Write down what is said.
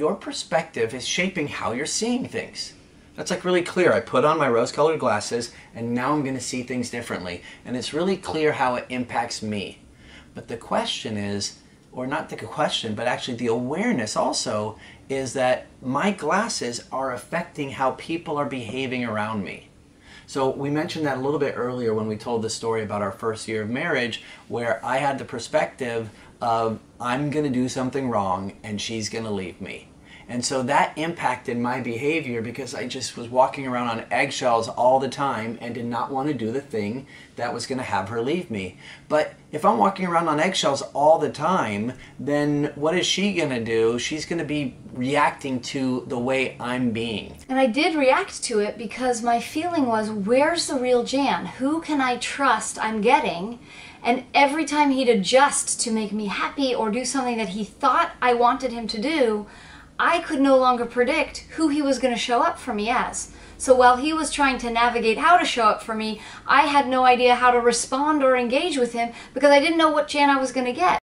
your perspective is shaping how you're seeing things. That's like really clear. I put on my rose colored glasses and now I'm going to see things differently. And it's really clear how it impacts me. But the question is, or not the question, but actually the awareness also is that my glasses are affecting how people are behaving around me. So we mentioned that a little bit earlier when we told the story about our first year of marriage, where I had the perspective of I'm going to do something wrong and she's going to leave me. And so that impacted my behavior because I just was walking around on eggshells all the time and did not want to do the thing that was going to have her leave me. But if I'm walking around on eggshells all the time, then what is she going to do? She's going to be reacting to the way I'm being. And I did react to it because my feeling was, where's the real Jan? Who can I trust I'm getting? And every time he'd adjust to make me happy or do something that he thought I wanted him to do, I could no longer predict who he was going to show up for me as. So while he was trying to navigate how to show up for me, I had no idea how to respond or engage with him because I didn't know what Jan I was going to get.